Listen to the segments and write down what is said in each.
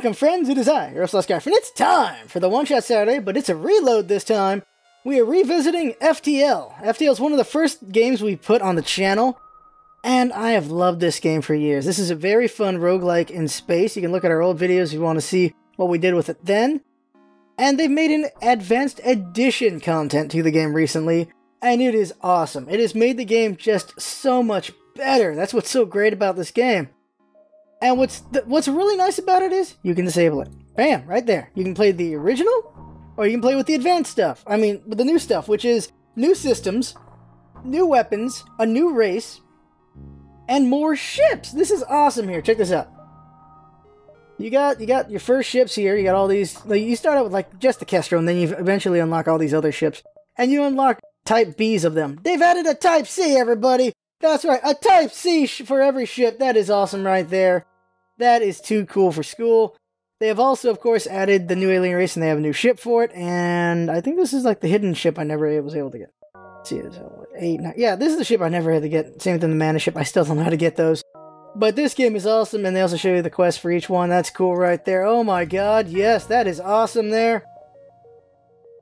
Welcome, friends. It is I, your Scarf, and it's time for the One Shot Saturday, but it's a reload this time. We are revisiting FTL. FTL is one of the first games we put on the channel, and I have loved this game for years. This is a very fun roguelike in space. You can look at our old videos if you want to see what we did with it then. And they've made an advanced edition content to the game recently, and it is awesome. It has made the game just so much better. That's what's so great about this game. And what's what's really nice about it is you can disable it. Bam, right there. You can play the original, or you can play with the advanced stuff. I mean, with the new stuff, which is new systems, new weapons, a new race, and more ships. This is awesome here. Check this out. You got you got your first ships here. You got all these. Like, you start out with like just the Kestrel, and then you eventually unlock all these other ships, and you unlock Type Bs of them. They've added a Type C, everybody. That's right, a Type C for every ship. That is awesome right there. That is too cool for school. They have also, of course, added the new alien race, and they have a new ship for it. And I think this is like the hidden ship I never was able to get. See, it's eight, nine. Yeah, this is the ship I never had to get. Same with the mana ship. I still don't know how to get those. But this game is awesome, and they also show you the quest for each one. That's cool right there. Oh my god, yes, that is awesome there.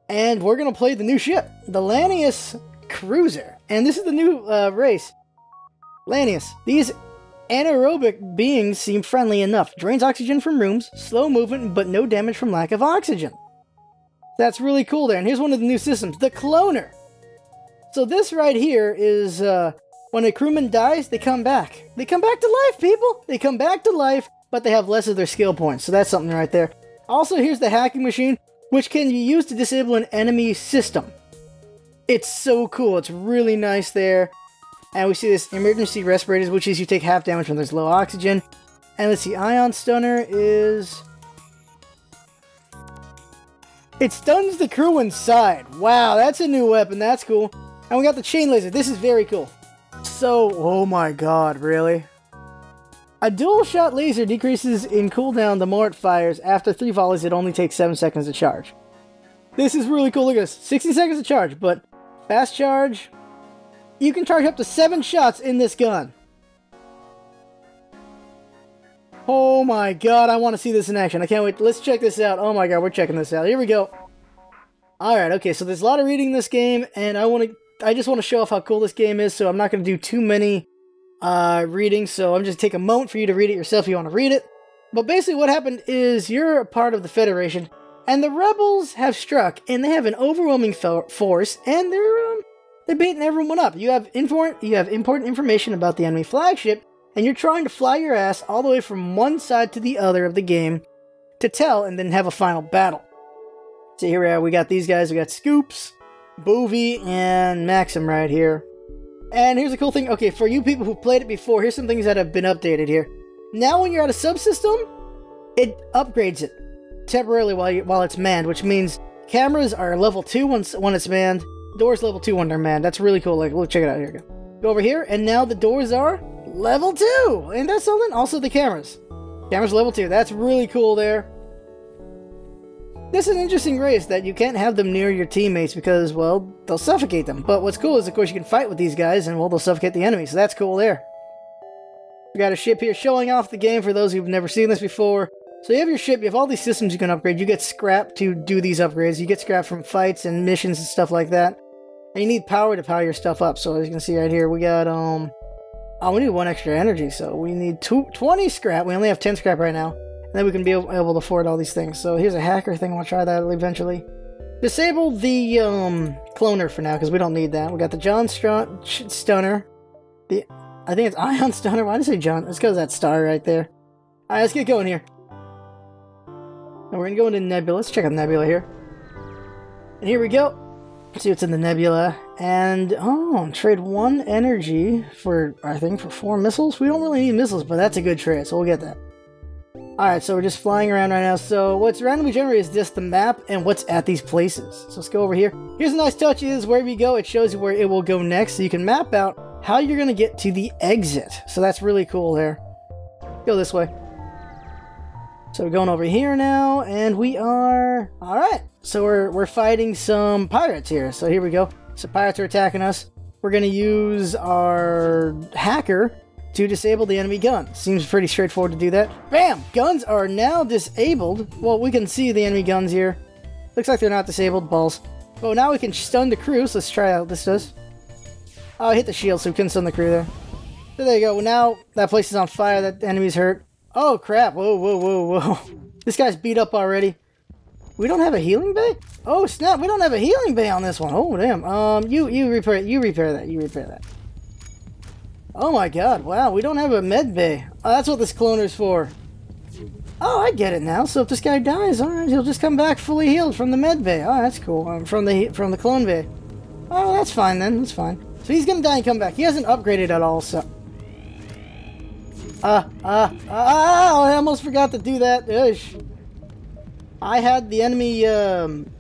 And we're going to play the new ship, the Lanius Cruiser. And this is the new uh, race. Lanius. These Anaerobic beings seem friendly enough. Drains oxygen from rooms, slow movement, but no damage from lack of oxygen. That's really cool there. And here's one of the new systems, the Cloner. So this right here is uh, when a crewman dies, they come back. They come back to life, people. They come back to life, but they have less of their skill points. So that's something right there. Also, here's the hacking machine, which can be used to disable an enemy system. It's so cool. It's really nice there. And we see this emergency respirators, which is you take half damage when there's low oxygen. And let's see, Ion Stunner is... It stuns the crew inside. Wow, that's a new weapon. That's cool. And we got the chain laser. This is very cool. So, oh my god, really? A dual shot laser decreases in cooldown the more it fires. After three volleys, it only takes 7 seconds to charge. This is really cool. Look at this. 60 seconds to charge, but fast charge, you can charge up to seven shots in this gun. Oh my god, I want to see this in action. I can't wait. Let's check this out. Oh my god, we're checking this out. Here we go. Alright, okay, so there's a lot of reading in this game, and I want to... I just want to show off how cool this game is, so I'm not going to do too many uh, readings, so I'm just take a moment for you to read it yourself if you want to read it. But basically what happened is you're a part of the Federation, and the rebels have struck, and they have an overwhelming force, and they're um, they're beating everyone up. You have, you have important information about the enemy flagship, and you're trying to fly your ass all the way from one side to the other of the game to tell and then have a final battle. So here we are, we got these guys, we got Scoops, Boovie, and Maxim right here. And here's a cool thing, okay, for you people who played it before, here's some things that have been updated here. Now when you're at a subsystem, it upgrades it temporarily while, you, while it's manned, which means cameras are level 2 once, when it's manned, Doors level 2 Wonder Man. That's really cool. Like, look, check it out. Here we go. Go over here, and now the doors are level 2! And that's something? Also the cameras. Cameras level 2. That's really cool there. This is an interesting race that you can't have them near your teammates because, well, they'll suffocate them. But what's cool is, of course, you can fight with these guys and, well, they'll suffocate the enemy. So that's cool there. We got a ship here showing off the game for those who've never seen this before. So you have your ship, you have all these systems you can upgrade. You get scrap to do these upgrades. You get scrap from fights and missions and stuff like that. And you need power to power your stuff up. So as you can see right here, we got, um... Oh, we need one extra energy, so we need two, 20 scrap. We only have 10 scrap right now. And then we can be able, to afford all these things. So here's a hacker thing. We'll try that eventually. Disable the um, cloner for now, because we don't need that. We got the John Str Stunner. The I think it's Ion Stunner. Why did I say John? It's because that star right there. Alright, let's get going here. Now we're to go into Nebula. Let's check out Nebula here. And here we go see what's in the nebula. And, oh, trade one energy for, I think, for four missiles? We don't really need missiles, but that's a good trade, so we'll get that. Alright, so we're just flying around right now. So what's randomly generated is just the map and what's at these places. So let's go over here. Here's a nice touch is wherever you go, it shows you where it will go next. So you can map out how you're going to get to the exit. So that's really cool there. Go this way. So we're going over here now, and we are... Alright, so we're, we're fighting some pirates here. So here we go. So pirates are attacking us. We're going to use our hacker to disable the enemy gun. Seems pretty straightforward to do that. Bam! Guns are now disabled. Well, we can see the enemy guns here. Looks like they're not disabled. Balls. Oh, now we can stun the crew, so let's try out what this does. Oh, I hit the shield, so we couldn't stun the crew there. So there you go. Well, now that place is on fire. That enemy's hurt. Oh, crap. Whoa, whoa, whoa, whoa. This guy's beat up already. We don't have a healing bay? Oh, snap. We don't have a healing bay on this one. Oh, damn. Um, you, you repair, you repair that. You repair that. Oh my god, wow, we don't have a med bay. Oh, that's what this cloner's for. Oh, I get it now. So if this guy dies, alright, he'll just come back fully healed from the med bay. Oh, that's cool. Um, from the from the clone bay. Oh, that's fine then. That's fine. So he's gonna die and come back. He hasn't upgraded at all, so... Ah, ah, oh, I almost forgot to do that. Ush. I had the enemy, um...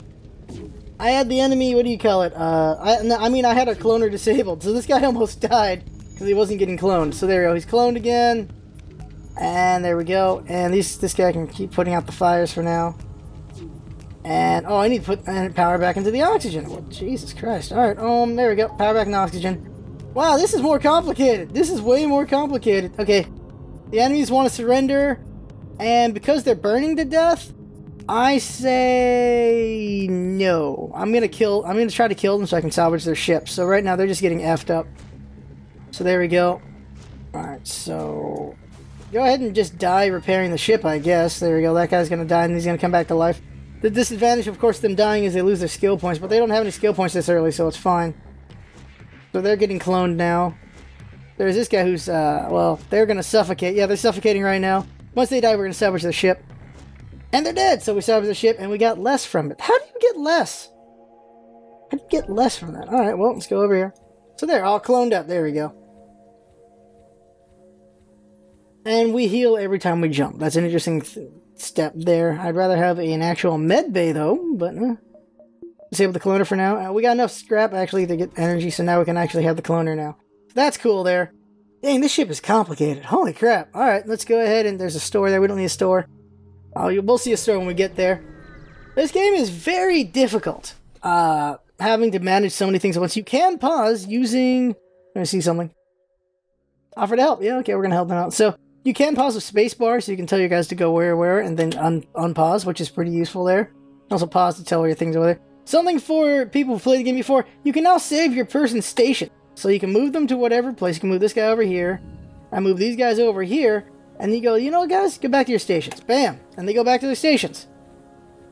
I had the enemy, what do you call it? Uh, I, I mean, I had a cloner disabled, so this guy almost died because he wasn't getting cloned. So there we go. He's cloned again. And there we go. And these, this guy can keep putting out the fires for now. And, oh, I need to put power back into the oxygen. Oh, Jesus Christ. Alright, um, there we go. Power back in oxygen. Wow, this is more complicated. This is way more complicated. Okay, the enemies want to surrender. And because they're burning to death, I say no. I'm gonna kill. I'm gonna try to kill them so I can salvage their ship. So right now they're just getting effed up. So there we go. Alright, so... Go ahead and just die repairing the ship, I guess. There we go. That guy's to die and he's to come back to life. The disadvantage, of course, them dying is they lose their skill points, but they don't have any skill points this early, so it's fine. So they're getting cloned now. There's this guy who's, uh, well, they're going to suffocate. Yeah, they're suffocating right now. Once they die, we're going to salvage the ship. And they're dead, so we salvaged the ship, and we got less from it. How do you get less? How do you get less from that? Alright, well, let's go over here. So they're all cloned up. There we go. And we heal every time we jump. That's an interesting step there. I'd rather have an actual med bay though, but eh. disable the cloner for now. Uh, we got enough scrap actually to get energy, so now we can actually have the cloner now. That's cool there. Dang, this ship is complicated. Holy crap. Alright, let's go ahead and there's a store there. We don't need a store. Oh, we'll see a store when we get there. This game is very difficult. Uh, having to manage so many things at once. You can pause using... Let me see something. Offer to help. Yeah, okay, we're going to help them out. So, you can pause with spacebar, so you can tell your guys to go where, where, and then un unpause, which is pretty useful there. Also pause to tell your things over there. Something for people who played the game before, you can now save your person's station. So you can move them to whatever place. You can move this guy over here. I move these guys over here. And you go, you know guys, get back to your stations. Bam! And they go back to their stations.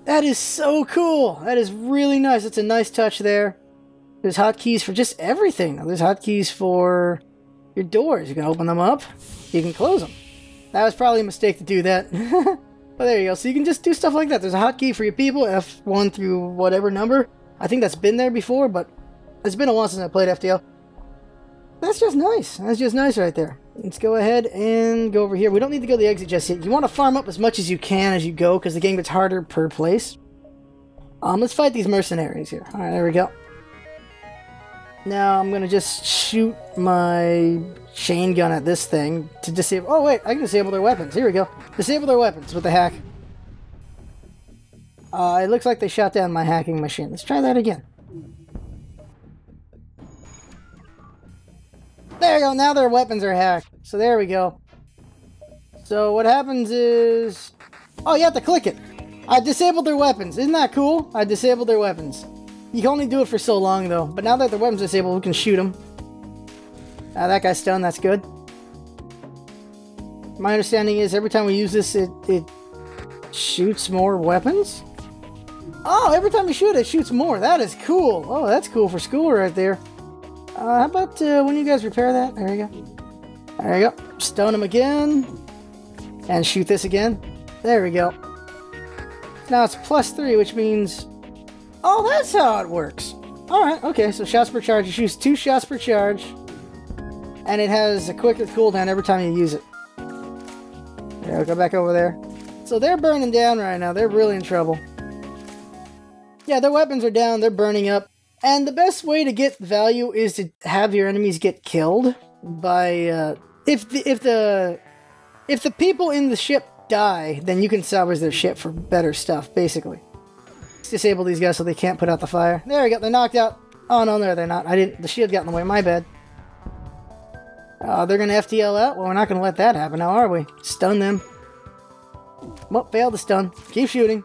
That is so cool. That is really nice. It's a nice touch there. There's hotkeys for just everything. There's hotkeys for your doors. You can open them up. You can close them. That was probably a mistake to do that. but there you go. So you can just do stuff like that. There's a hotkey for your people, F1 through whatever number. I think that's been there before, but it's been a while since I played FTL. That's just nice. That's just nice right there. Let's go ahead and go over here. We don't need to go to the exit just yet. You want to farm up as much as you can as you go, because the game gets harder per place. Um, let's fight these mercenaries here. Alright, there we go. Now I'm gonna just shoot my chain gun at this thing to disable- oh wait, I can disable their weapons. Here we go. Disable their weapons with the hack. Uh, it looks like they shot down my hacking machine. Let's try that again. There we go, now their weapons are hacked. So there we go. So what happens is... Oh, you have to click it. I disabled their weapons. Isn't that cool? I disabled their weapons. You can only do it for so long, though. But now that their weapon's disabled, we can shoot them. Uh, that guy's stunned. That's good. My understanding is every time we use this, it, it shoots more weapons? Oh, every time you shoot, it shoots more. That is cool. Oh, that's cool for school right there. Uh, how about uh, when you guys repair that? There you go. There you go. Stone him again. And shoot this again. There we go. Now it's plus three, which means Oh, that's how it works. Alright, okay, so shots per charge. You shoots two shots per charge. And it has a quicker cooldown every time you use it. Yeah, go back over there. So they're burning down right now. They're really in trouble. Yeah, their weapons are down. They're burning up. And the best way to get value is to have your enemies get killed by uh, if the if the if the people in the ship die, then you can salvage their ship for better stuff, basically. Let's disable these guys so they can't put out the fire. There we go. They're knocked out. Oh, no, no, they're not. I didn't. The shield got in the way. My bad. Uh, they're to FTL out? Well, we're not to let that happen now, are we? Stun them. Well, failed the stun. Keep shooting.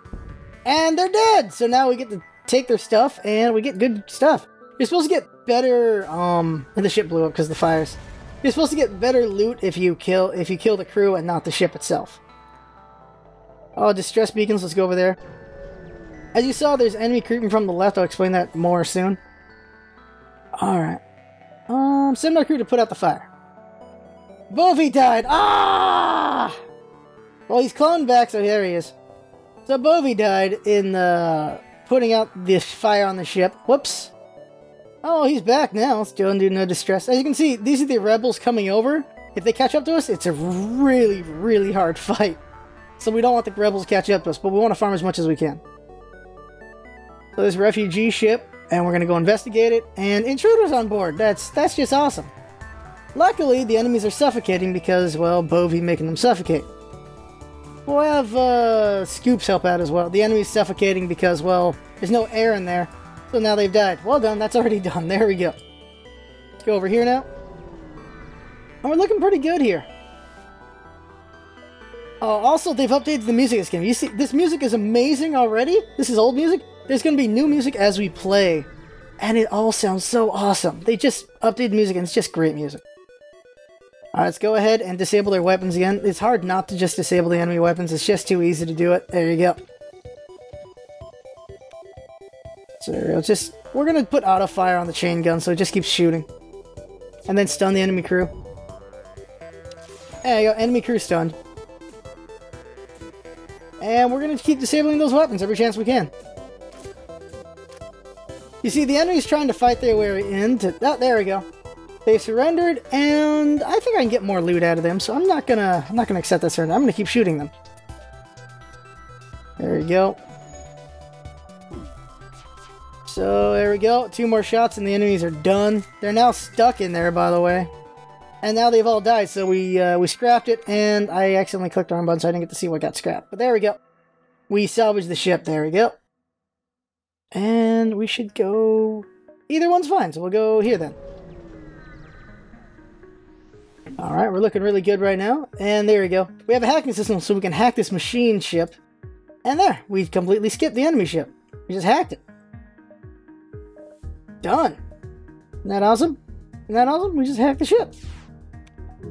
And they're dead! So now we get to take their stuff, and we get good stuff. You're supposed to get better, um... And the ship blew up because the fires. You're supposed to get better loot if you kill if you kill the crew and not the ship itself. Oh, distress beacons, let's go over there. As you saw, there's enemy creeping from the left. I'll explain that more soon. Alright. Um, send our crew to put out the fire. Bovey died! Ah! Well, he's cloned back, so here he is. So Bovey died in the putting out this fire on the ship. Whoops. Oh, he's back now. Still under no distress. As you can see, these are the rebels coming over. If they catch up to us, it's a really, really hard fight. So we don't want the rebels to catch up to us, but we want to farm as much as we can. So this refugee ship, and we're going to go investigate it, and intruders on board. That's that's just awesome. Luckily, the enemies are suffocating because, well, Bovey making them suffocate. We'll have uh, Scoops help out as well. The enemy's suffocating because, well, there's no air in there. So now they've died. Well done, that's already done. There we go. Let's go over here now. And we're looking pretty good here. Uh, also, they've updated the music this game. You see, this music is amazing already. This is old music. There's going to be new music as we play. And it all sounds so awesome. They just updated music and it's just great music. Let's go ahead and disable their weapons again. It's hard not to just disable the enemy weapons. It's just too easy to do it. There you go. So we go. Just, we're going to put auto fire on the chain gun so it just keeps shooting. And then stun the enemy crew. There you go. Enemy crew stunned. And we're going to keep disabling those weapons every chance we can. You see, the enemy's trying to fight their way into... Oh, there we go. They surrendered, and I think I can get more loot out of them, so I'm not gonna I'm not gonna accept that surrender. I'm gonna keep shooting them. There we go. So there we go. Two more shots and the enemies are done. They're now stuck in there, by the way. And now they've all died, so we uh, we scrapped it, and I accidentally clicked the wrong button, so I didn't get to see what got scrapped. But there we go. We salvaged the ship. There we go. And we should go... Either one's fine, so we'll go here then. Alright, we're looking really good right now. And there we go. We have a hacking system so we can hack this machine ship. And there, we completely skipped the enemy ship. We just hacked it. Done. Isn't that awesome? Isn't that awesome? We just hacked the ship.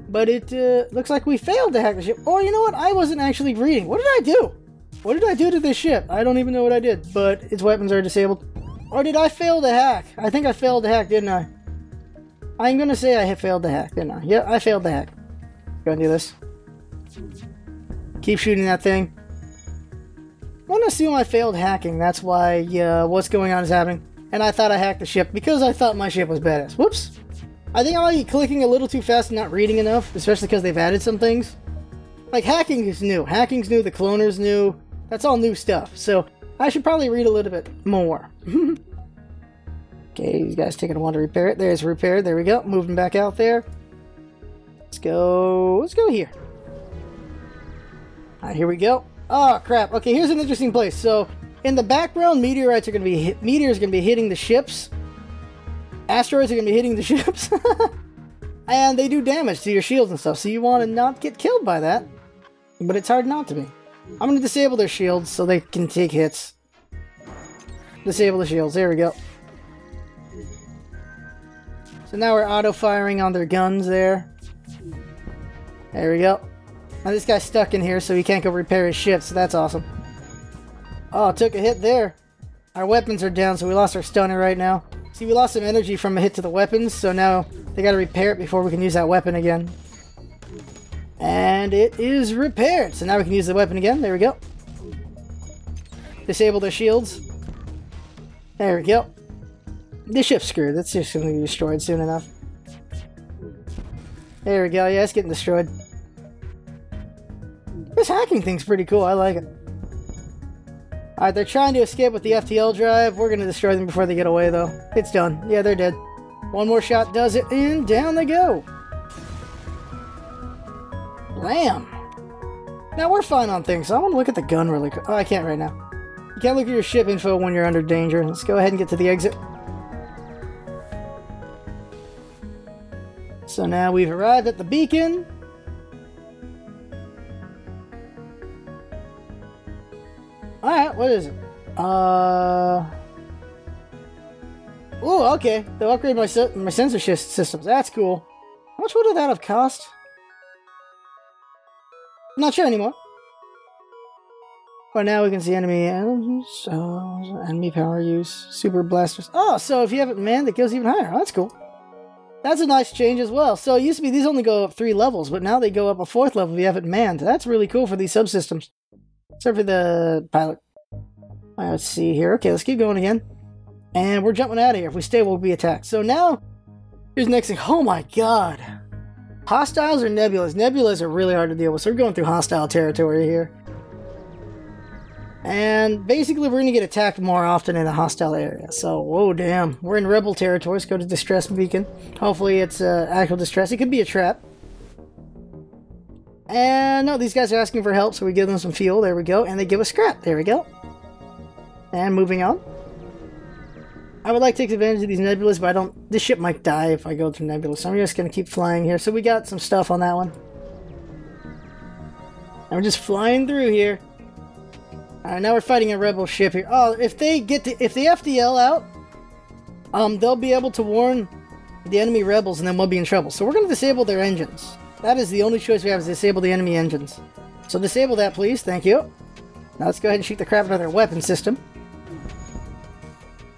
But it uh, looks like we failed to hack the ship. Or you know what? I wasn't actually reading. What did I do? What did I do to this ship? I don't even know what I did. But its weapons are disabled. Or did I fail to hack? I think I failed to hack, didn't I? I'm gonna say I have failed the hack, didn't I? Yeah, I failed the hack. Go and do this. Keep shooting that thing. I want to assume I failed hacking. That's why uh, what's going on is happening. And I thought I hacked the ship because I thought my ship was badass. Whoops. I think I might be clicking a little too fast and not reading enough, especially because they've added some things. Like hacking is new. Hacking's new. The cloner's new. That's all new stuff. So I should probably read a little bit more. Okay, you guys taking a while to repair it. There's repaired. There we go. Moving back out there. Let's go. Let's go here. All right, here we go. Oh crap. Okay, here's an interesting place. So in the background, meteorites are going to be hit, meteors are going to be hitting the ships. Asteroids are going to be hitting the ships. and they do damage to your shields and stuff. So you want to not get killed by that. But it's hard not to be. I'm going to disable their shields so they can take hits. Disable the shields. There we go. So now we're auto-firing on their guns there. There we go. Now this guy's stuck in here, so he can't go repair his ship, so that's awesome. Oh, took a hit there. Our weapons are down, so we lost our stunner right now. See, we lost some energy from a hit to the weapons, so now they gotta repair it before we can use that weapon again. And it is repaired, so now we can use the weapon again. There we go. Disable their shields. There we go. The ship's screwed. That's just going to be destroyed soon enough. There we go. Yeah, it's getting destroyed. This hacking thing's pretty cool. I like it. Alright, they're trying to escape with the FTL drive. We're going to destroy them before they get away, though. It's done. Yeah, they're dead. One more shot does it, and down they go. Blam! Now, we're fine on things, I want to look at the gun really quick. Oh, I can't right now. You can't look at your ship info when you're under danger. Let's go ahead and get to the exit. So now we've arrived at the beacon. Alright, what is it? Uh... Oh, okay. They'll upgrade my, my censorship systems. That's cool. How much would that have cost? Not sure anymore. But now we can see enemy engines, uh, enemy power use, super blasters. Oh, so if you have it manned, it goes even higher. Oh, that's cool. That's a nice change as well. So it used to be these only go up three levels, but now they go up a fourth level if you have it manned. That's really cool for these subsystems. Except for the pilot. Right, let's see here. Okay, let's keep going again. And we're jumping out of here. If we stay, we'll be attacked. So now, here's the next thing. Oh my god. Hostiles or nebulas? Nebulas are really hard to deal with, so we're going through hostile territory here. And basically, we're going to get attacked more often in a hostile area. So, whoa, damn. We're in rebel territory. Let's go to distress beacon. Hopefully, it's uh, actual distress. It could be a trap. And no, these guys are asking for help, so we give them some fuel. There we go. And they give us scrap. There we go. And moving on. I would like to take advantage of these nebulas, but I don't... This ship might die if I go through nebulas, so I'm just going to keep flying here. So we got some stuff on that one. We're just flying through here. Alright, now we're fighting a rebel ship here. Oh, if they get the... If the FTL out, um, they'll be able to warn the enemy rebels, and then we'll be in trouble. So we're going to disable their engines. That is the only choice we have is disable the enemy engines. So disable that, please. Thank you. Now let's go ahead and shoot the crap out of their weapon system.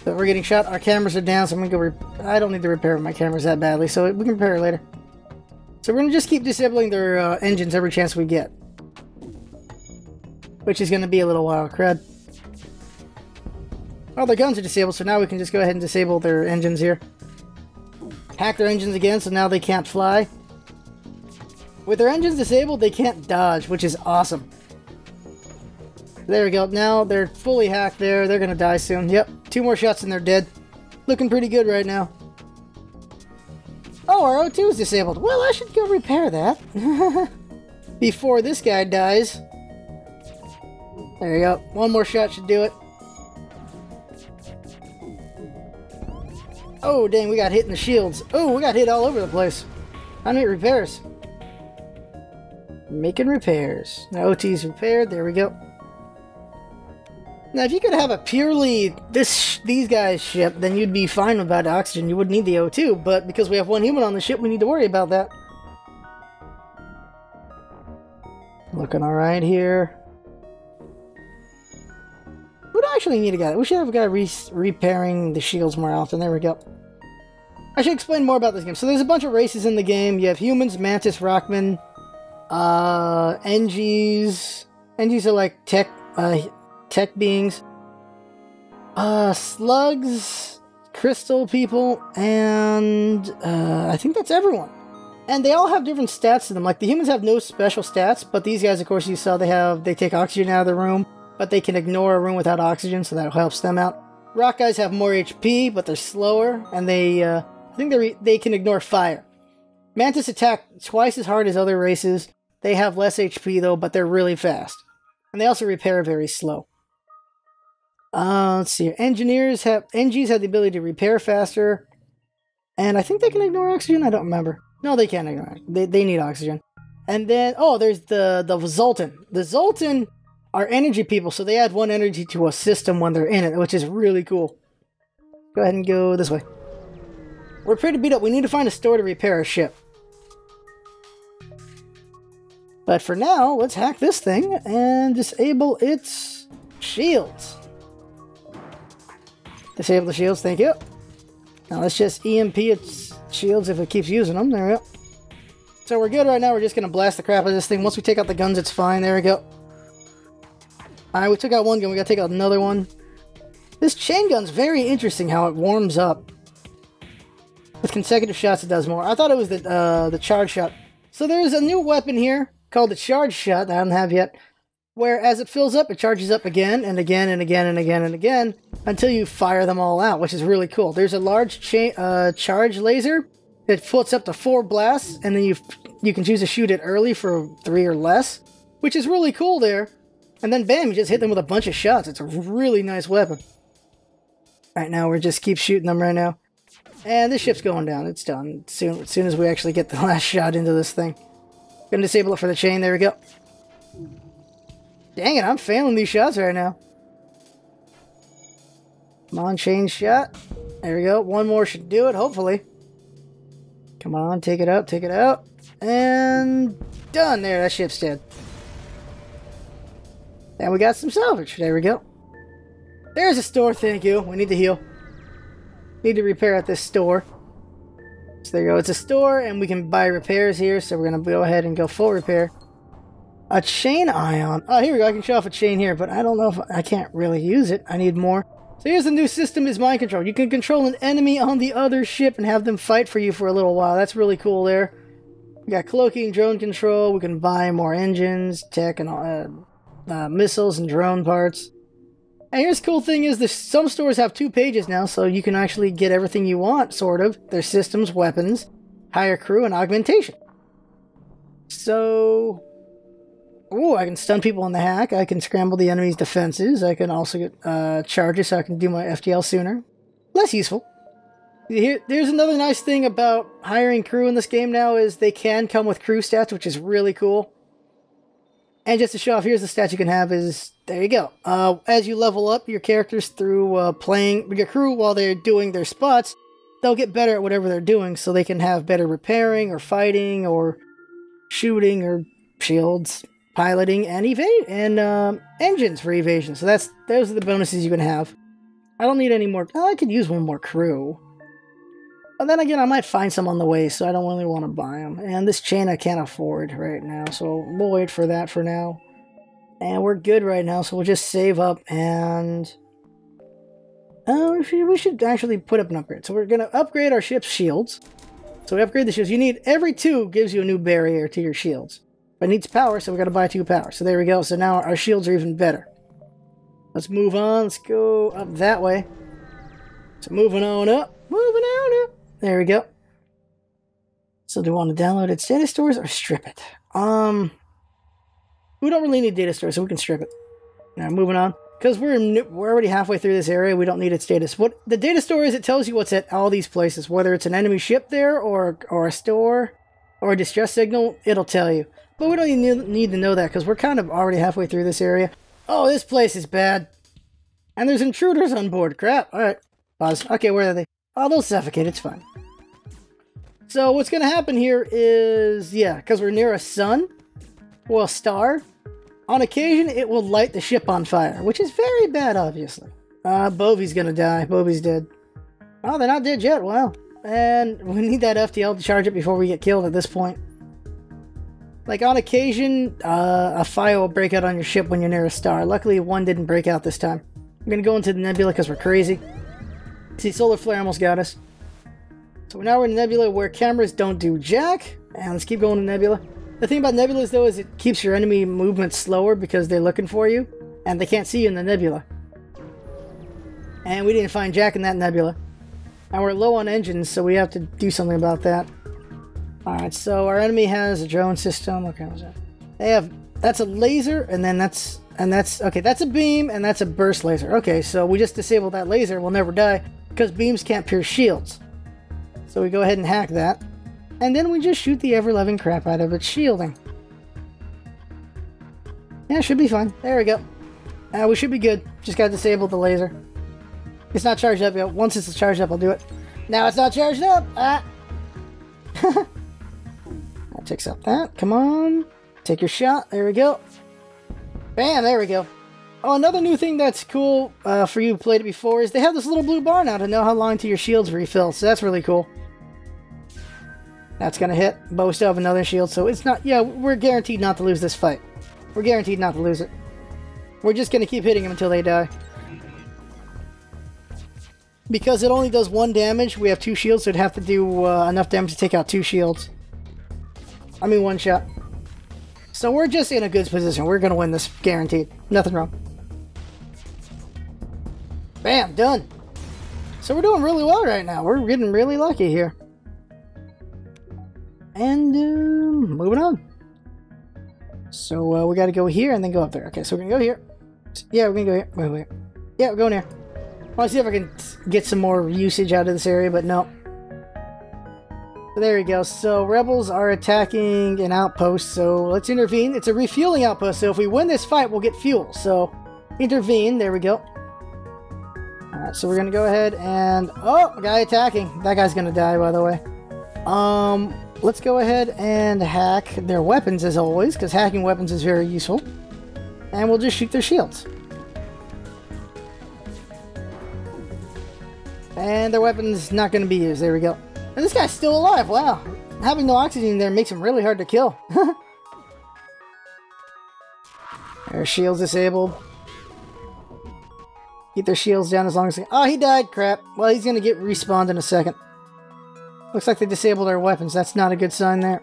But we're getting shot. Our cameras are down, so I'm gonna go. I don't need to repair my cameras that badly, so we can repair it later. So we're gonna just keep disabling their uh, engines every chance we get, which is gonna be a little while. Crud. Oh, their guns are disabled, so now we can just go ahead and disable their engines here. Hack their engines again, so now they can't fly. With their engines disabled, they can't dodge, which is awesome. There we go. Now they're fully hacked there. They're gonna die soon. Yep. Two more shots and they're dead. Looking pretty good right now. Oh, our O2 is disabled. Well, I should go repair that. Before this guy dies. There you go. One more shot should do it. Oh, dang, we got hit in the shields. Oh, we got hit all over the place. I need repairs. Making repairs. Now O2's repaired. There we go. Now, if you could have a purely this these guys ship, then you'd be fine without oxygen. You wouldn't need the O2, but because we have one human on the ship, we need to worry about that. Looking alright here. Actually need a guy. We should have a guy re repairing the shields more often. There we go. I should explain more about this game. So there's a bunch of races in the game. You have humans, Mantis, Rockman, uh, NGs. Engies are like tech, uh, tech beings, uh, slugs, crystal people, and uh, I think that's everyone. And they all have different stats to them. Like the humans have no special stats, but these guys, of course, you saw they have they take oxygen out of the room, but they can ignore a room without oxygen, so that helps them out. Rock guys have more HP, but they're slower, and they uh, I think they they can ignore fire. Mantis attack twice as hard as other races. They have less HP though, but they're really fast, and they also repair very slow. Uh, let's see. Engineers have Engies have the ability to repair faster, and I think they can ignore oxygen. I don't remember. No, they can't ignore. It. They they need oxygen. And then oh, there's the the Zoltan. The Zoltan are energy people, so they add one energy to a system when they're in it, which is really cool. Go ahead and go this way. We're pretty beat up. We need to find a store to repair a ship. But for now, let's hack this thing and disable its shields. Disable the shields, thank you. Now let's just EMP its shields if it keeps using them. There we go. So we're good right now. We're just going to blast the crap out of this thing. Once we take out the guns, it's fine. There we go. Alright, we took out one gun. We got to take out another one. This chain gun's very interesting how it warms up. With consecutive shots, it does more. I thought it was the, uh, the charge shot. So there's a new weapon here called the charge shot that I don't have yet where as it fills up, it charges up again and again and again and again and again until you fire them all out, which is really cool. There's a large cha- uh, charge laser that puts up to four blasts, and then you you can choose to shoot it early for three or less, which is really cool there. And then bam, you just hit them with a bunch of shots. It's a really nice weapon. Right now, we're just keep shooting them right now. And this ship's going down. It's done. Soon, as soon as we actually get the last shot into this thing. Gonna disable it for the chain. There we go. Dang it, I'm failing these shots right now. Come on, chain shot. There we go. One more should do it, hopefully. Come on, take it out, take it out. And done. There, that ship's dead. And we got some salvage. There we go. There's a store, thank you. We need to heal. Need to repair at this store. So there you go. It's a store, and we can buy repairs here. So we're going to go ahead and go full repair. A chain ion. Oh, here we go. I can show off a chain here, but I don't know if I can't really use it. I need more. So here's the new system is mind control. You can control an enemy on the other ship and have them fight for you for a little while. That's really cool there. We got cloaking, drone control. We can buy more engines, tech, and all uh, uh, missiles and drone parts. And here's the cool thing is that some stores have two pages now, so you can actually get everything you want, sort of. Their systems, weapons, hire crew, and augmentation. So... Oh, I can stun people in the hack. I can scramble the enemy's defenses. I can also get uh, charges so I can do my FTL sooner. Less useful. Here, there's another nice thing about hiring crew in this game now is they can come with crew stats, which is really cool. And just to show off, here's the stats you can have is, there you go. Uh, as you level up your characters through uh, playing your crew while they're doing their spots, they'll get better at whatever they're doing, so they can have better repairing or fighting or shooting or shields, piloting, and evade and um, engines for evasion. So that's those are the bonuses you can have. I don't need any more. Oh, I could use one more crew. But then again, I might find some on the way, so I don't really want to buy them. And this chain I can't afford right now, so we'll wait for that for now. And we're good right now, so we'll just save up and... Uh, we, should, we should actually put up an upgrade. So we're going to upgrade our ship's shields. So we upgrade the shields. You need, every two gives you a new barrier to your shields. But it needs power, so we got to buy two power. So there we go. So now our shields are even better. Let's move on. Let's go up that way. So moving on up. Moving on up. There we go. So do we want to download its data stores or strip it? Um, we don't really need data stores, so we can strip it. Now moving on, because we're we're already halfway through this area. We don't need its data. What the data store is, it tells you what's at all these places, whether it's an enemy ship there or or a store or a distress signal. It'll tell you, but we don't even need to know that because we're kind of already halfway through this area. Oh, this place is bad, and there's intruders on board. Crap. All right, pause. Okay, where are they? Oh, they'll suffocate. It's fine. So what's going to happen here is, yeah, because we're near a sun, well, a star, on occasion it will light the ship on fire, which is very bad, obviously. Uh, Bovey's going to die. Bovey's dead. Oh, they're not dead yet. Wow. And we need that FTL to charge it before we get killed at this point. Like, on occasion, uh, a fire will break out on your ship when you're near a star. Luckily, one didn't break out this time. I'm going to go into the nebula because we're crazy. See, solar flare almost got us. So now we're in Nebula where cameras don't do jack. And let's keep going to Nebula. The thing about Nebulas though is it keeps your enemy movement slower because they're looking for you. And they can't see you in the Nebula. And we didn't find Jack in that Nebula. And we're low on engines, so we have to do something about that. Alright, so our enemy has a drone system. What kind of that? They have that's a laser, and then that's and that's okay, that's a beam and that's a burst laser. Okay, so we just disabled that laser, we'll never die, because beams can't pierce shields. So we go ahead and hack that. And then we just shoot the ever-loving crap out of its shielding. Yeah, should be fine. There we go. Uh, we should be good. Just gotta disable the laser. It's not charged up yet. Once it's charged up, I'll do it. Now it's not charged up! Ah! that takes out that. Come on. Take your shot. There we go. Bam! There we go. Oh, another new thing that's cool uh, for you who played it before is they have this little blue bar now to know how long to your shields refill. So that's really cool. That's gonna hit. but we still have another shield, so it's not... Yeah, we're guaranteed not to lose this fight. We're guaranteed not to lose it. We're just gonna keep hitting them until they die. Because it only does one damage, we have two shields, so it'd have to do uh, enough damage to take out two shields. I mean one shot. So we're just in a good position. We're gonna win this, guaranteed. Nothing wrong. Bam, done. So we're doing really well right now. We're getting really lucky here. And uh, moving on. So uh, we got to go here and then go up there. Okay, so we're gonna go here. Yeah, we're gonna go here. Wait, wait. Yeah, we're going here. I want to see if I can get some more usage out of this area, but no. There we go. So rebels are attacking an outpost, so let's intervene. It's a refueling outpost, so if we win this fight, we'll get fuel. So intervene. There we go. So we're gonna go ahead and... Oh, guy attacking. That guy's gonna die, by the way. Um, let's go ahead and hack their weapons as always, because hacking weapons is very useful. And we'll just shoot their shields. And their weapon's not to be used. There we go. And this guy's still alive. Wow. Having no oxygen there makes him really hard to kill. their shield's disabled. Keep their shields down as long as they... Oh, he died. Crap. Well, he's going to get respawned in a second. Looks like they disabled our weapons. That's not a good sign there.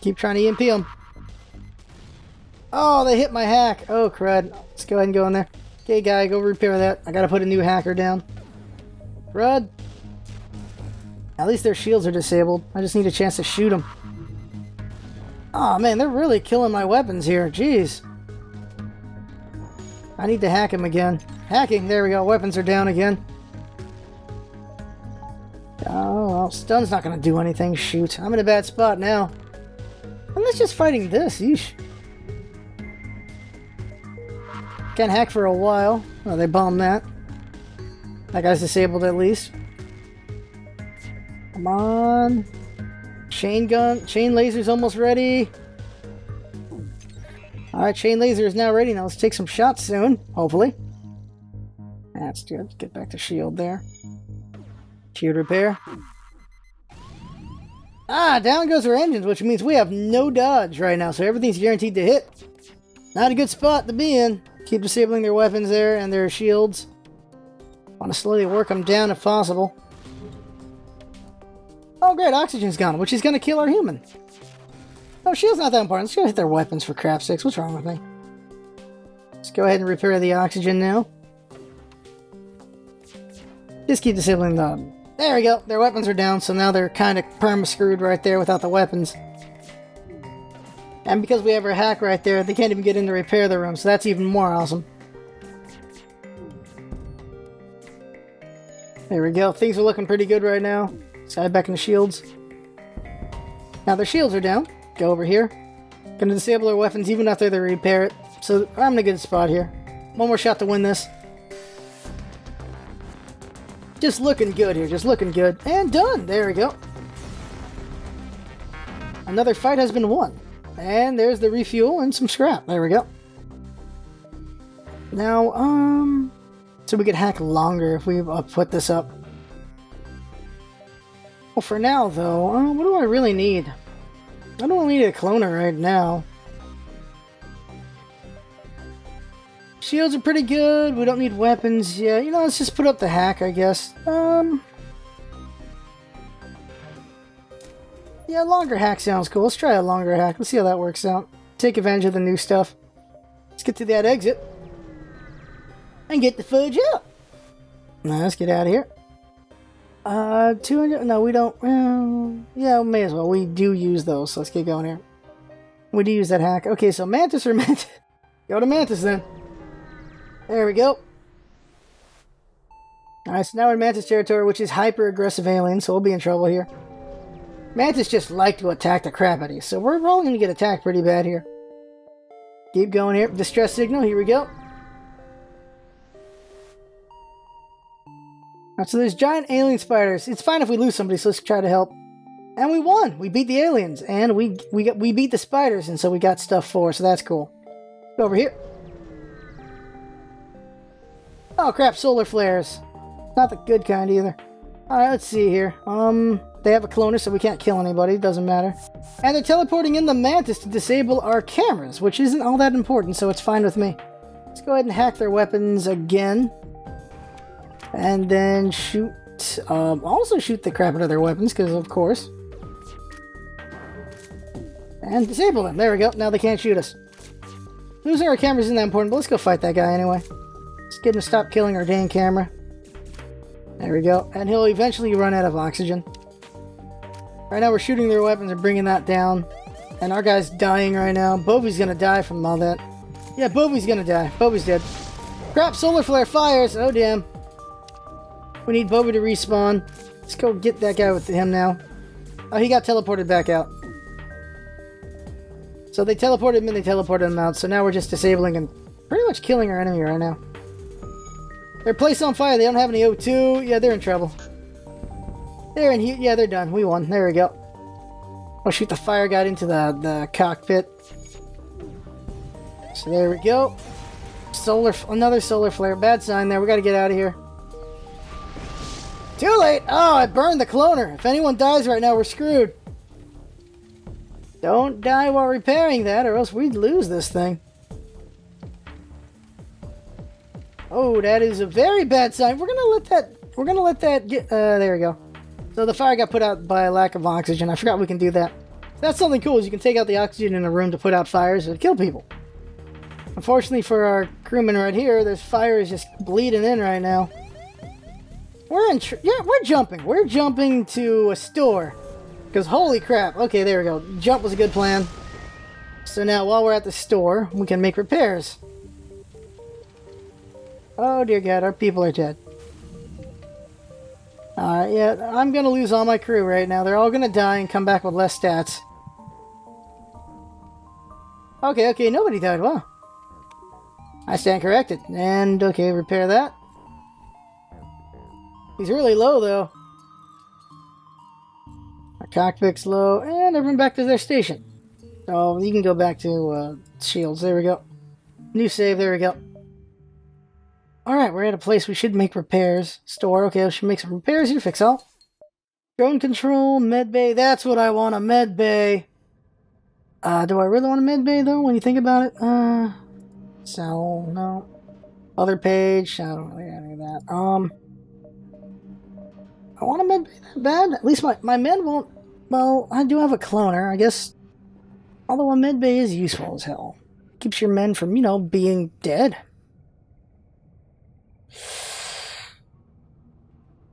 Keep trying to EMP them. Oh, they hit my hack. Oh, crud. Let's go ahead and go in there. Okay, guy, go repair that. I gotta put a new hacker down. Crud. At least their shields are disabled. I just need a chance to shoot them. Oh man, they're really killing my weapons here. Jeez. I need to hack him again. Hacking, there we go. Weapons are down again. Oh, well, stun's not gonna do anything. Shoot. I'm in a bad spot now. I'm just fighting this. Yeesh. Can't hack for a while. Oh, they bombed that. That guy's disabled at least. Come on. Chain gun, chain laser's almost ready. Alright, chain laser is now ready. Now let's take some shots soon, hopefully. That's good. Get back to shield there. Shield repair. Ah, down goes our engines, which means we have no dodge right now, so everything's guaranteed to hit. Not a good spot to be in. Keep disabling their weapons there and their shields. Want to slowly work them down if possible. Oh great, oxygen's gone, which is going to kill our human. Oh, shield's not that important. Let's go hit their weapons for crap's sakes. What's wrong with me? Let's go ahead and repair the oxygen now. Just keep disabling them. There we go. Their weapons are down, so now they're kind of perma-screwed right there without the weapons. And because we have our hack right there, they can't even get in to repair the room, so that's even more awesome. There we go. Things are looking pretty good right now. Side back in the shields. Now their shields are down. Go over here. Gonna disable their weapons even after they repair it. So I'm in a good spot here. One more shot to win this. Just looking good here, just looking good. And done! There we go. Another fight has been won. And there's the refuel and some scrap. There we go. Now, um... So we could hack longer if we uh, put this up. Well, for now, though, uh, what do I really need? I don't need a cloner right now. Shields are pretty good. We don't need weapons yet. You know, let's just put up the hack, I guess. Um... Yeah, longer hack sounds cool. Let's try a longer hack. Let's see how that works out. Take advantage of the new stuff. Let's get to that exit. And get the fudge out. Now, let's get out of here. Uh, 200, no, we don't, well, yeah, may as well. We do use those, so let's get going here. We do use that hack. Okay, so Mantis or Mantis? go to Mantis then. There we go. Alright, so now we're in Mantis territory, which is hyper-aggressive alien, so we'll be in trouble here. Mantis just like to attack the crap out of you, so we're probably going to get attacked pretty bad here. Keep going here. Distress signal, here we go. So there's giant alien spiders. It's fine if we lose somebody, so let's try to help. And we won! We beat the aliens, and we we got we beat the spiders, and so we got stuff for, so that's cool. Over here. Oh crap, solar flares. Not the good kind either. Alright, let's see here. Um, they have a cloner, so we can't kill anybody. Doesn't matter. And they're teleporting in the Mantis to disable our cameras, which isn't all that important, so it's fine with me. Let's go ahead and hack their weapons again. And then shoot... Um, also shoot the crap out of their weapons, because of course. And disable them. There we go. Now they can't shoot us. Losing our cameras isn't that important, but let's go fight that guy anyway. Let's get him to stop killing our dang camera. There we go. And he'll eventually run out of oxygen. Right now we're shooting their weapons and bringing that down. And our guy's dying right now. Bovie's gonna die from all that. Yeah, Bovie's gonna die. Bovie's dead. Crap, solar flare fires! Oh damn. We need Boba to respawn. Let's go get that guy with him now. Oh, he got teleported back out. So they teleported him and they teleported him out, so now we're just disabling and pretty much killing our enemy right now. They're placed on fire, they don't have any O2. Yeah, they're in trouble. They're in here. Yeah, they're done. We won. There we go. Oh shoot, the fire got into the, the cockpit. So there we go. Solar, another solar flare. Bad sign there. We gotta get out of here. Too late! Oh, I burned the cloner. If anyone dies right now, we're screwed. Don't die while repairing that, or else we'd lose this thing. Oh, that is a very bad sign. We're gonna let that. We're gonna let that get. Uh, there we go. So the fire got put out by a lack of oxygen. I forgot we can do that. That's something cool. Is you can take out the oxygen in a room to put out fires and kill people. Unfortunately for our crewman right here, this fire is just bleeding in right now. We're in. yeah, we're jumping. We're jumping to a store. Because holy crap. Okay, there we go. Jump was a good plan. So now while we're at the store, we can make repairs. Oh dear god, our people are dead. Alright, yeah, I'm gonna lose all my crew right now. They're all gonna die and come back with less stats. Okay, okay, nobody died. Wow. I stand corrected. And, okay, repair that. He's really low, though. Our cockpit's low, and everyone back to their station. Oh, you can go back to uh, shields. There we go. New save. There we go. Alright, we're at a place we should make repairs. Store. Okay, we should make some repairs here. Fix all. Drone control, med bay. That's what I want, a med bay. Uh, do I really want a med bay, though, when you think about it? Uh, so, no. Other page. I don't really have any of that. Um... I want a med bay that bad. At least my, my med won't... Well, I do have a cloner. I guess... Although a med bay is useful as hell. Keeps your men from, you know, being dead.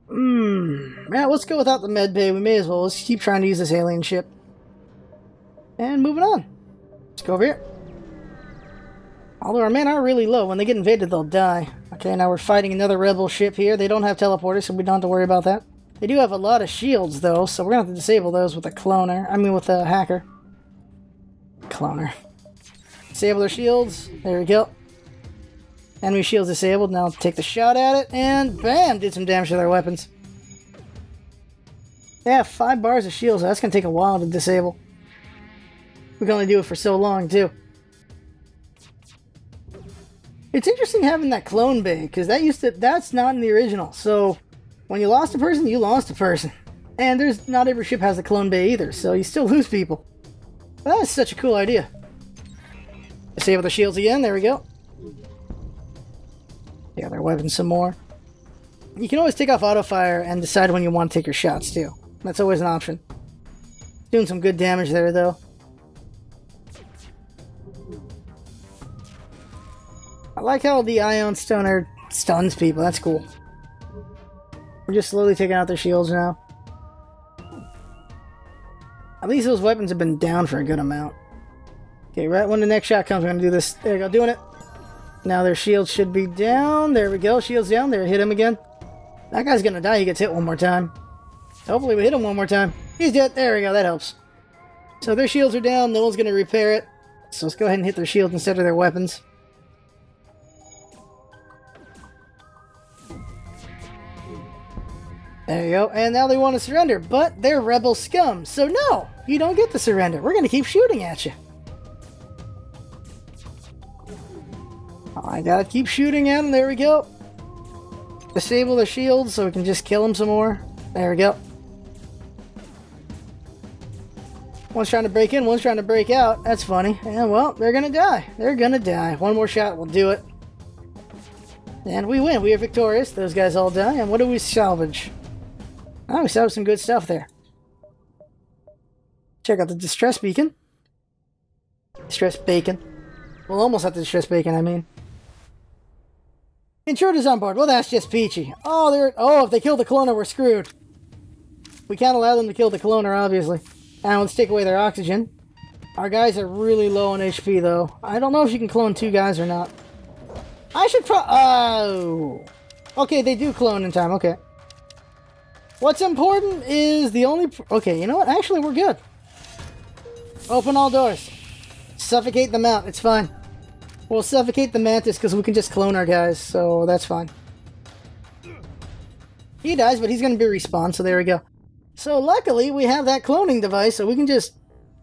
Hmm. Yeah, let's go without the med bay. We may as well. Let's keep trying to use this alien ship. And moving on. Let's go over here. Although our men are really low. When they get invaded, they'll die. Okay, now we're fighting another rebel ship here. They don't have teleporters, so we don't have to worry about that. They do have a lot of shields, though, so we're going to have to disable those with a cloner. I mean, with a hacker. Cloner. Disable their shields. There we go. Enemy shields disabled. Now take the shot at it, and bam! Did some damage to their weapons. They have five bars of shields, so that's going to take a while to disable. We can only do it for so long, too. It's interesting having that clone bay, because that used to, that's not in the original, so when you lost a person, you lost a person. And there's not every ship has a clone bay either, so you still lose people. That is such a cool idea. Disable the shields again, there we go. Yeah, their weapons some more. You can always take off auto fire and decide when you want to take your shots too. That's always an option. Doing some good damage there though. I like how the Ion Stunner stuns people, that's cool. We're just slowly taking out their shields now. At least those weapons have been down for a good amount. Okay, right when the next shot comes, we're going to do this. There we go, doing it. Now their shields should be down. There we go, shields down. There, hit him again. That guy's going to die. He gets hit one more time. Hopefully we hit him one more time. He's dead. There we go, that helps. So their shields are down. No one's going to repair it. So let's go ahead and hit their shields instead of their weapons. There you go. And now they want to surrender, but they're rebel scum. So no, you don't get to surrender. We're going to keep shooting at you. Oh, I gotta keep shooting at them. There we go. Disable the shields so we can just kill them some more. There we go. One's trying to break in, one's trying to break out. That's funny. And well, they're gonna die. They're gonna die. One more shot will do it. And we win. We are victorious. Those guys all die. And what do we salvage? Oh, we have some good stuff there. Check out the distress beacon. Distress bacon. Well, almost at the distress bacon, I mean. Intruders on board. Well, that's just peachy. Oh, they're... Oh, if they kill the cloner, we're screwed. We can't allow them to kill the cloner, obviously. And let's take away their oxygen. Our guys are really low on HP, though. I don't know if you can clone two guys or not. I should pro- Oh. Okay, they do clone in time, okay. What's important is the only... Okay, you know what? Actually, we're good. Open all doors. Suffocate the mount. It's fine. We'll suffocate the mantis because we can just clone our guys, so that's fine. He dies, but he's going to be respawned, so there we go. So luckily, we have that cloning device, so we can just...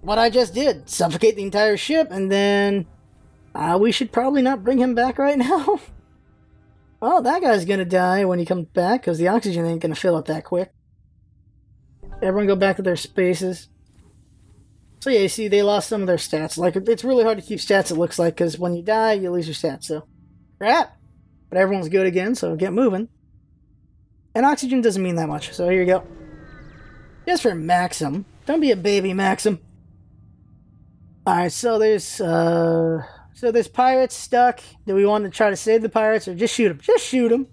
What I just did. Suffocate the entire ship, and then... Uh, we should probably not bring him back right now. Oh, that guy's to die when he comes back, because the oxygen ain't to fill up that quick. Everyone go back to their spaces. So yeah, you see, they lost some of their stats. Like, it's really hard to keep stats, it looks like, because when you die, you lose your stats, so... Crap! But everyone's good again, so get moving. And oxygen doesn't mean that much, so here you go. Just for Maxim. Don't be a baby, Maxim. Alright, so there's, uh... So there's pirates stuck. Do we want to try to save the pirates, or just shoot them? Just shoot them.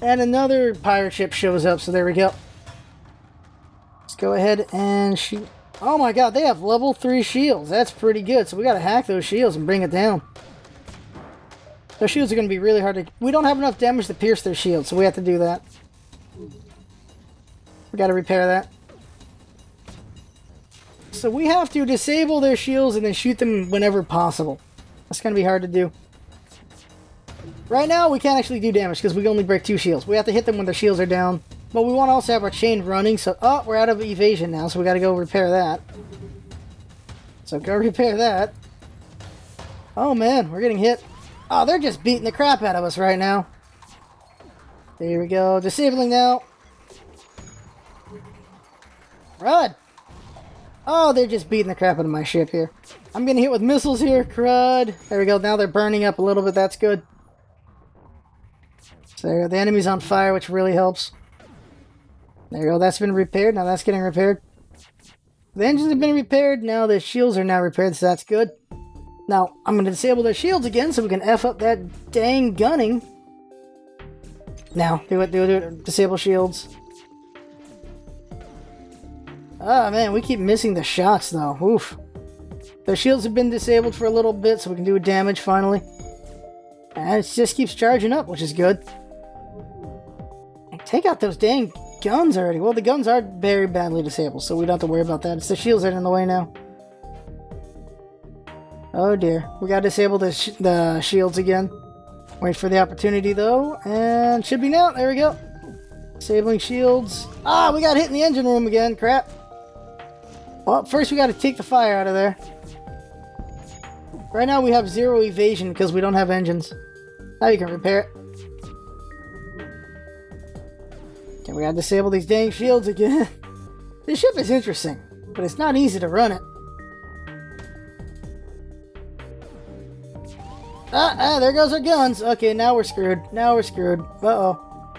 And another pirate ship shows up, so there we go. Let's go ahead and shoot. Oh my god, they have level 3 shields. That's pretty good. So we gotta hack those shields and bring it down. Those shields are gonna be really hard to... We don't have enough damage to pierce their shields, so we have to do that. We gotta repair that. So we have to disable their shields and then shoot them whenever possible. That's gonna be hard to do. Right now, we can't actually do damage because we only break two shields. We have to hit them when their shields are down. But we want to also have our chain running, so... Oh, we're out of evasion now, so we gotta go repair that. So go repair that. Oh man, we're getting hit. Oh, they're just beating the crap out of us right now. There we go. Disabling now. Run! Oh, they're just beating the crap out of my ship here. I'm getting hit with missiles here. Crud. There we go. Now they're burning up a little bit. That's good. So the enemy's on fire, which really helps. There you go. That's been repaired. Now that's getting repaired. The engines have been repaired. Now the shields are now repaired, so that's good. Now, I'm to disable their shields again so we can F up that dang gunning. Now, do it, do it, do it. Disable shields. Ah, oh, man, we keep missing the shots, though. Oof. Their shields have been disabled for a little bit, so we can do damage finally. And it just keeps charging up, which is good. Take out those dang guns already. Well, the guns are very badly disabled, so we don't have to worry about that. It's the shields that are in the way now. Oh dear. We gotta disable the, sh the shields again. Wait for the opportunity though, and should be now. There we go. Disabling shields. Ah, we got hit in the engine room again. Crap. Well, first we gotta take the fire out of there. Right now we have zero evasion because we don't have engines. Now you can repair it. Okay, we gotta disable these dang shields again. this ship is interesting, but it's not easy to run it. Ah, ah, there goes our guns. Okay, now we're screwed. Now we're screwed. Uh-oh.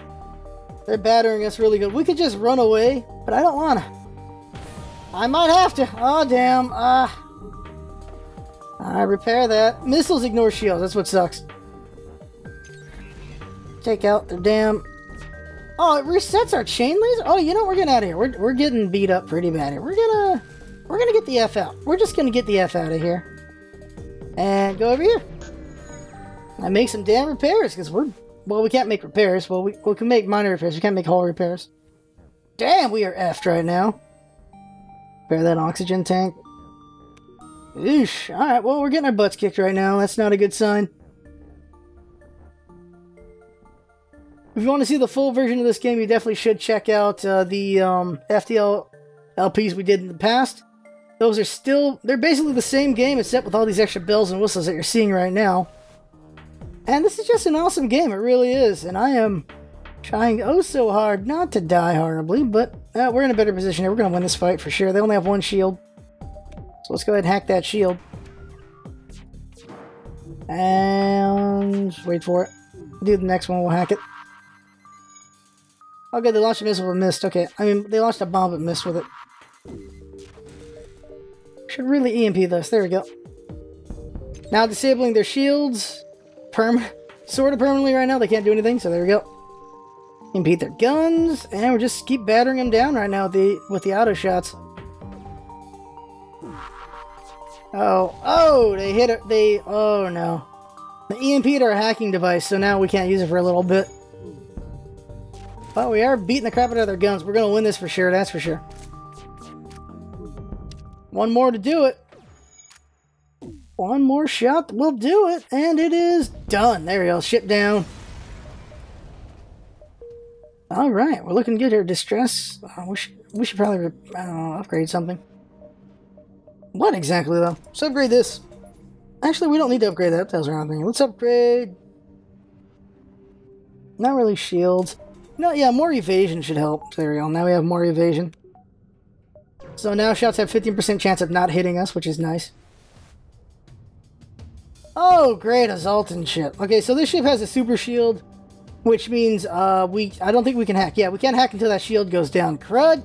They're battering us really good. We could just run away, but I don't wanna. I might have to. Oh, damn. Ah. I repair that. Missiles ignore shields. That's what sucks. Take out the damn Oh, it resets our chain laser? Oh, you know, we're getting out of here. We're, we're getting beat up pretty bad here. We're gonna... We're gonna get the F out. We're just gonna get the F out of here. And go over here. And make some damn repairs, because we're... Well, we can't make repairs. Well, we, we can make minor repairs. We can't make whole repairs. Damn, we are effed right now. Repair that oxygen tank. Oosh. Alright, well, we're getting our butts kicked right now. That's not a good sign. If you want to see the full version of this game, you definitely should check out uh, the um, LPs we did in the past. Those are still, they're basically the same game except with all these extra bells and whistles that you're seeing right now. And this is just an awesome game, it really is. And I am trying oh so hard not to die horribly, but uh, we're in a better position here. We're going to win this fight for sure. They only have one shield. So let's go ahead and hack that shield. And wait for it. Do the next one, we'll hack it. Okay, they launched a missile but missed. Okay, I mean, they launched a bomb but missed with it. Should really EMP this. There we go. Now disabling their shields. Perm sort of permanently right now. They can't do anything, so there we go. Impede their guns, and we just keep battering them down right now with the with the auto shots. Oh, oh, they hit it. They, oh no. The EMP'd our hacking device, so now we can't use it for a little bit. But we are beating the crap out of their guns. We're gonna win this for sure, that's for sure. One more to do it. One more shot will do it, and it is done. There we go, ship down. Alright, we're looking good here. Distress. Uh, we, should, we should probably know, upgrade something. What exactly, though? Let's upgrade this. Actually, we don't need to upgrade that. That was around thing. Let's upgrade... Not really shields. No, yeah, more evasion should help. There we go. Now we have more evasion. So now shots have 15% chance of not hitting us, which is nice. Oh, great, a Zoltan ship. Okay, so this ship has a super shield, which means uh, we. I don't think we can hack. Yeah, we can't hack until that shield goes down. Crud!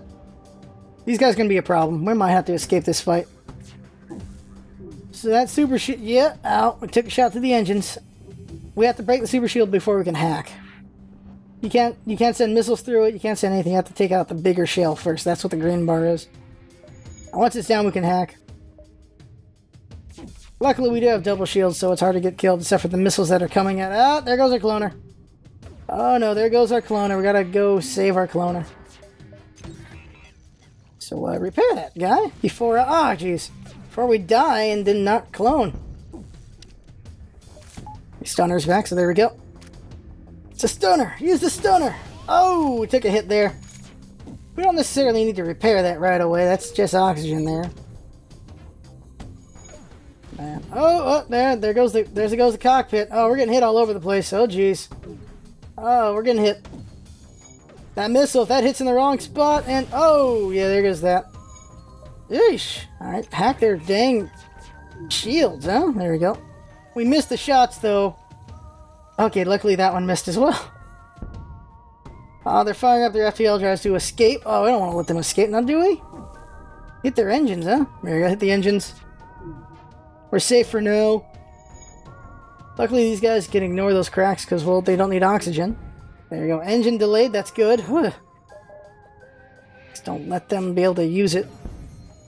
These guys gonna be a problem. We might have to escape this fight. So that super shield. Yeah, out. We took a shot to the engines. We have to break the super shield before we can hack. You can't. You can't send missiles through it. You can't send anything. You have to take out the bigger shell first. That's what the green bar is. Once it's down, we can hack. Luckily, we do have double shields, so it's hard to get killed, except for the missiles that are coming at. Ah, there goes our cloner. Oh no, there goes our cloner. We gotta go save our cloner. So uh, repair that guy before. Ah, oh, jeez, before we die and did not clone. Stunner's back, so there we go. It's a stunner. Use the stunner. Oh, we took a hit there. We don't necessarily need to repair that right away. That's just oxygen there. Man. Oh, oh, there, there goes the, there goes the cockpit. Oh, we're getting hit all over the place. Oh, jeez. Oh, we're getting hit. That missile, if that hits in the wrong spot, and oh, yeah, there goes that. Eesh. All right, hack their dang shields, huh? There we go. We missed the shots, though. Okay, luckily that one missed as well. Oh, they're firing up their FTL drives to escape. Oh, we don't want to let them escape, now do we? Hit their engines, huh? There we go, hit the engines. We're safe for now. Luckily, these guys can ignore those cracks because, well, they don't need oxygen. There you go. Engine delayed. That's good. Just don't let them be able to use it.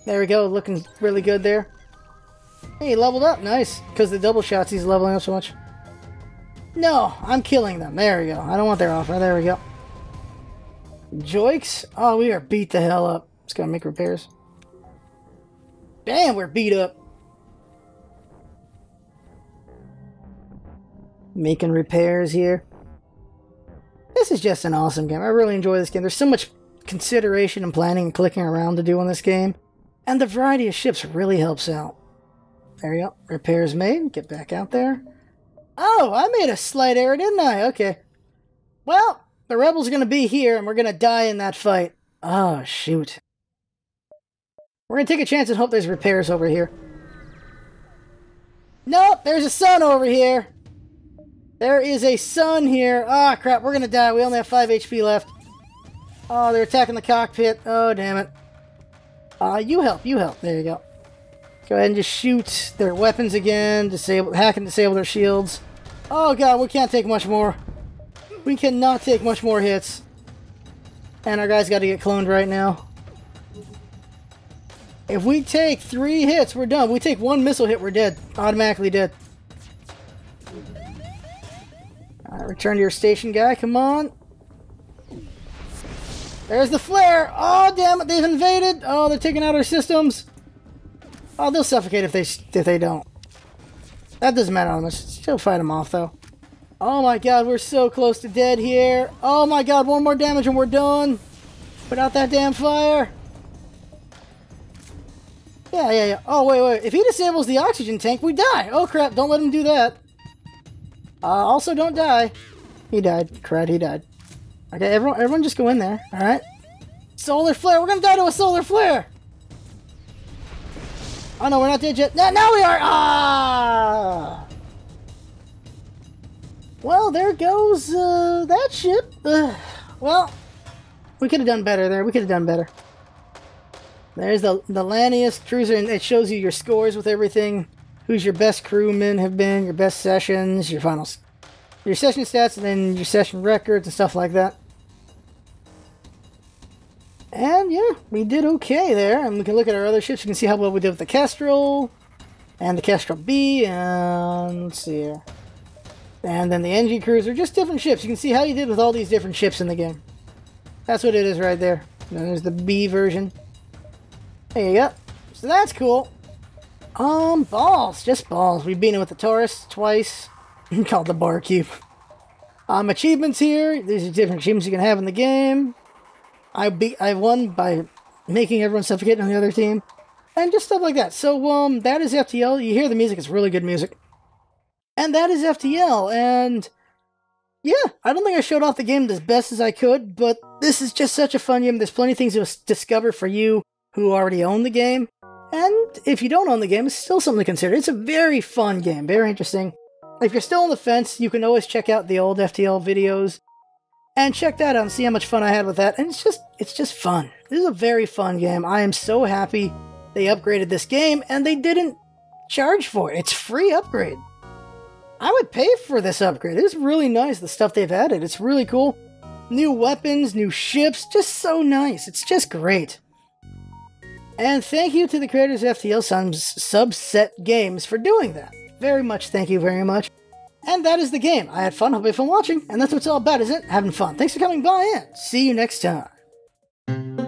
There we go. Looking really good there. Hey, leveled up. Nice. Because the double shots, he's leveling up so much. No, I'm killing them. There we go. I don't want their offer. There we go. Joiks? Oh, we are beat the hell up. Just gotta make repairs. Damn, we're beat up. Making repairs here. This is just an awesome game. I really enjoy this game. There's so much consideration and planning and clicking around to do in this game. And the variety of ships really helps out. There you go. Repairs made. Get back out there. Oh, I made a slight error, didn't I? Okay. Well, the rebels are going to be here, and we're going to die in that fight. Oh, shoot. We're going to take a chance and hope there's repairs over here. Nope, there's a sun over here. There is a sun here. Ah, oh, crap, we're gonna die. We only have 5 HP left. Oh, they're attacking the cockpit. Oh, damn it. Uh, you help, you help. There you go. Go ahead and just shoot their weapons again. Disable, hack and disable their shields. Oh god, we can't take much more. We cannot take much more hits. And our guy's got to get cloned right now. If we take three hits, we're done. If we take one missile hit, we're dead. Automatically dead. Return to your station, guy. Come on. There's the flare. Oh, damn it. They've invaded. Oh, they're taking out our systems. Oh, they'll suffocate if they if they don't. That doesn't matter us. Still fight them off, though. Oh my god, we're so close to dead here. Oh my god, one more damage and we're done. Put out that damn fire. Yeah, yeah, yeah. Oh, wait, wait. If he disables the oxygen tank, we die. Oh, crap. Don't let him do that. Uh, also, don't die. He died. Crud, he died. Okay, everyone, everyone just go in there. Alright. Solar flare. We're gonna die to a solar flare. Oh, no, we're not dead yet. No, now we are. Ah! Well, there goes uh, that ship. Well, we could have done better there. We could have done better. There's the, the Lanius cruiser, and it shows you your scores with everything who's your best crewmen have been, your best sessions, your finals, your session stats, and then your session records and stuff like that. And yeah, we did okay there. And we can look at our other ships. You can see how well we did with the Kestrel. and the Kestrel B, and let's see here. And then the Engi Cruiser, just different ships. You can see how you did with all these different ships in the game. That's what it is right there. And then there's the B version. There you go. So that's cool. Um, balls. Just balls. We've been in with the Torus twice. Called the Bar Cube. Um, achievements here. These are different achievements you can have in the game. I beat. I won by making everyone suffocate on the other team, and just stuff like that. So um, that is FTL. You hear the music; it's really good music, and that is FTL. And yeah, I don't think I showed off the game as best as I could, but this is just such a fun game. There's plenty of things to discover for you who already own the game, and if you don't own the game, it's still something to consider. It's a very fun game, very interesting. If you're still on the fence, you can always check out the old FTL videos and check that out and see how much fun I had with that. And it's just it's just fun. This is a very fun game. I am so happy they upgraded this game and they didn't charge for it. It's free upgrade. I would pay for this upgrade. It's really nice the stuff they've added. It's really cool. New weapons, new ships, just so nice. It's just great. And thank you to the creators of FTL Sun's Subset Games for doing that. Very much thank you very much. And that is the game. I had fun. Hope you had fun watching. And that's what it's all about, isn't it? Having fun. Thanks for coming by and see you next time.